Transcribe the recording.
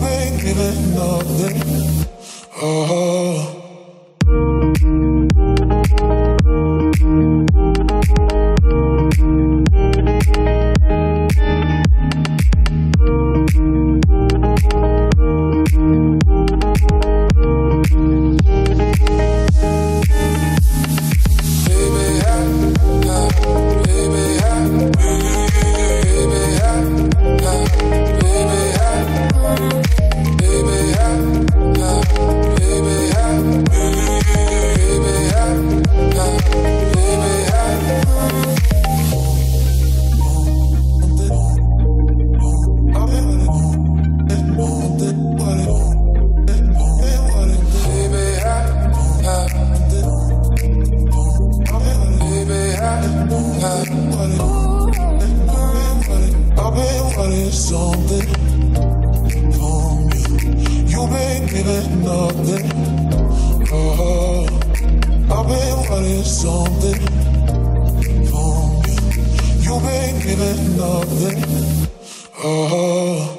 been giving nothing. Oh. me something for me. You've been giving nothing. Oh, I've been wanting something for me. You've been giving nothing. Oh.